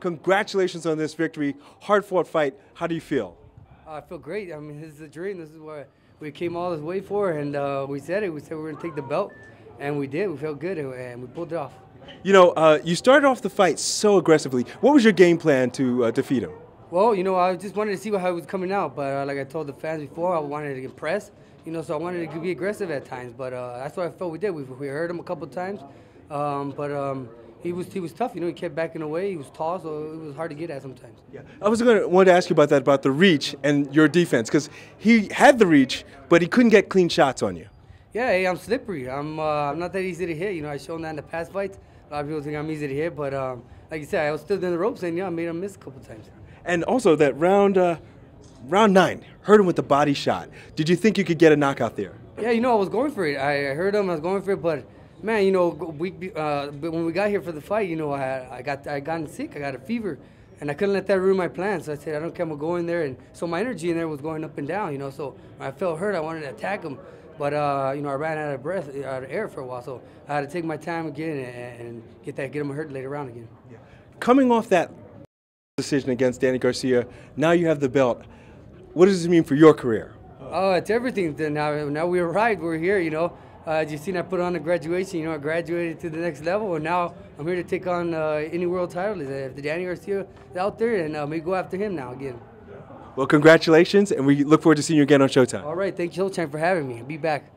congratulations on this victory. Hard fought fight. How do you feel? Uh, I feel great. I mean, this is a dream. This is what we came all this way for, and uh, we said it. We said we were going to take the belt, and we did. We felt good, and, we pulled it off. You know, uh, you started off the fight so aggressively. What was your game plan to uh, defeat him? Well, you know, I just wanted to see how he was coming out, but uh, like I told the fans before, I wanted to impress. You know, so I wanted to be aggressive at times, but uh, that's what I felt we did. We, we hurt him a couple times, um, but um, he was he was tough. You know, he kept backing away. He was tall, so it was hard to get at sometimes. Yeah, I was going to want to ask you about that, about the reach and your defense, because he had the reach, but he couldn't get clean shots on you. Yeah, hey, I'm slippery. I'm uh, I'm not that easy to hit. You know, I've shown that in the past fights. A lot of people think I'm easy to hit, but um, like you said, I was still in the ropes, and yeah, I made him miss a couple times. And also that round, uh, round nine, hurt him with the body shot. Did you think you could get a knockout there? Yeah, you know, I was going for it. I heard him. I was going for it, but man, you know, we uh, when we got here for the fight, you know, I, I got I gotten sick. I got a fever, and I couldn't let that ruin my plans. So I said, I don't care. I'm gonna go in there, and so my energy in there was going up and down. You know, so when I felt hurt, I wanted to attack him, but uh, you know, I ran out of breath, out of air for a while. So I had to take my time again and, and get that, get him hurt later round again. Yeah. Coming off that decision against Danny Garcia, now you have the belt. What does this mean for your career? Oh, it's everything. Now, now we arrived. We're here. You know, uh, you seen I put on a graduation. You know, I graduated to the next level, and now I'm here to take on uh, any world title. If the Danny Garcia is out there, and uh, we go after him now again. Well, congratulations, and we look forward to seeing you again on Showtime. All right, thank you, Showtime, for having me. Be back.